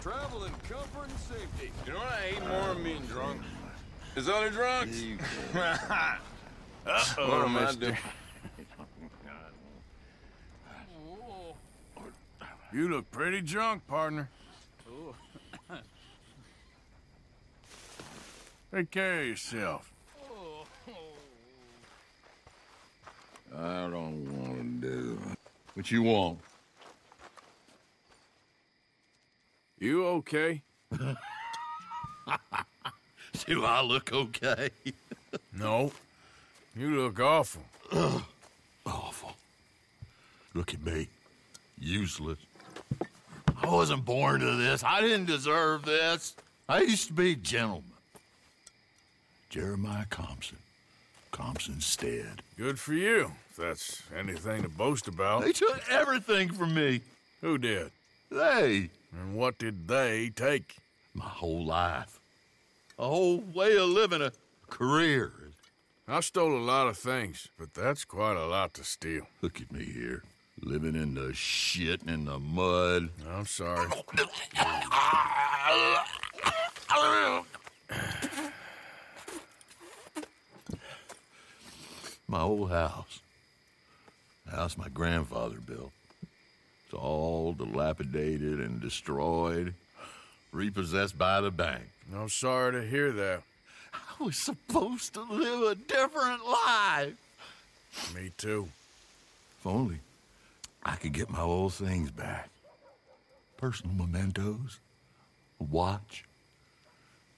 Travel in comfort and safety. You know what I hate more than being drunk? Is other drunks. Uh-oh, What am I doing? You look pretty drunk, partner. Take care of yourself. Oh. I don't want to do. What you want? You okay? Do I look okay? No. You look awful. Awful. Look at me. Useless. I wasn't born to this. I didn't deserve this. I used to be a gentleman. Jeremiah Compson. Compson's stead. Good for you, if that's anything to boast about. They took everything from me. Who did? They. And what did they take? My whole life. A whole way of living, a career. I stole a lot of things, but that's quite a lot to steal. Look at me here. Living in the shit and in the mud. I'm sorry. My old house. The house my grandfather built. It's all dilapidated and destroyed, repossessed by the bank. I'm sorry to hear that. I was supposed to live a different life. Me too. If only I could get my old things back. Personal mementos, a watch,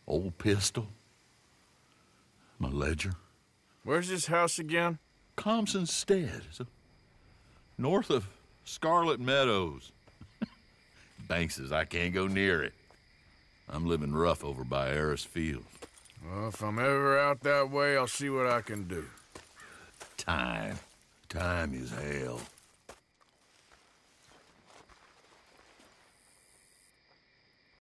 old pistol, my ledger. Where's this house again? Compson's Stead. North of Scarlett Meadows. Banks says I can't go near it. I'm living rough over by Eris Field. Well, if I'm ever out that way, I'll see what I can do. Time. Time is hell.